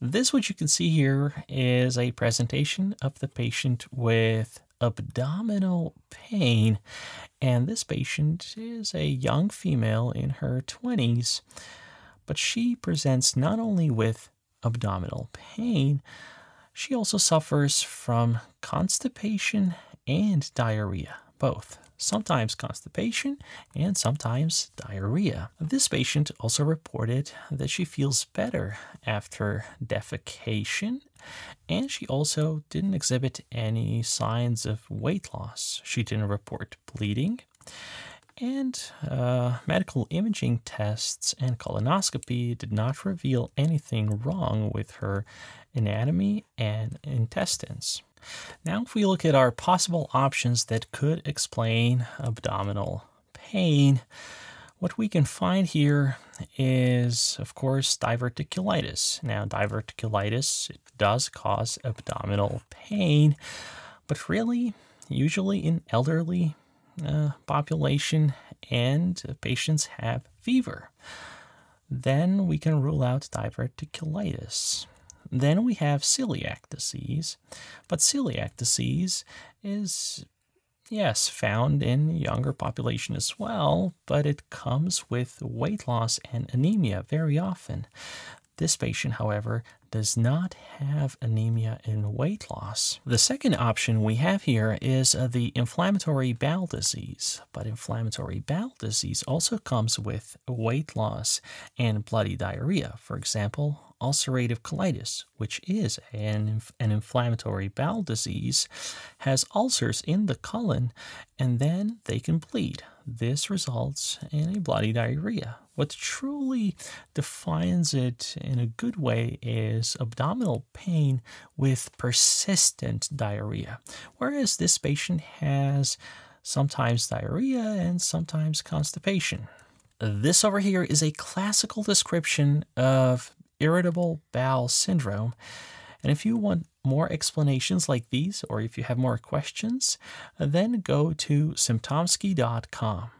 This, what you can see here, is a presentation of the patient with abdominal pain. And this patient is a young female in her 20s, but she presents not only with abdominal pain, she also suffers from constipation and diarrhea, both sometimes constipation, and sometimes diarrhea. This patient also reported that she feels better after defecation, and she also didn't exhibit any signs of weight loss. She didn't report bleeding. And uh, medical imaging tests and colonoscopy did not reveal anything wrong with her anatomy and intestines. Now, if we look at our possible options that could explain abdominal pain, what we can find here is, of course, diverticulitis. Now, diverticulitis it does cause abdominal pain, but really, usually in elderly uh, population and patients have fever. Then we can rule out diverticulitis. Then we have celiac disease, but celiac disease is yes, found in younger population as well, but it comes with weight loss and anemia very often. This patient, however, does not have anemia and weight loss. The second option we have here is uh, the inflammatory bowel disease, but inflammatory bowel disease also comes with weight loss and bloody diarrhea. For example, ulcerative colitis, which is an, an inflammatory bowel disease, has ulcers in the colon and then they can bleed. This results in a bloody diarrhea. What truly defines it in a good way is abdominal pain with persistent diarrhea, whereas this patient has sometimes diarrhea and sometimes constipation. This over here is a classical description of irritable bowel syndrome. And if you want more explanations like these, or if you have more questions, then go to symptomsky.com.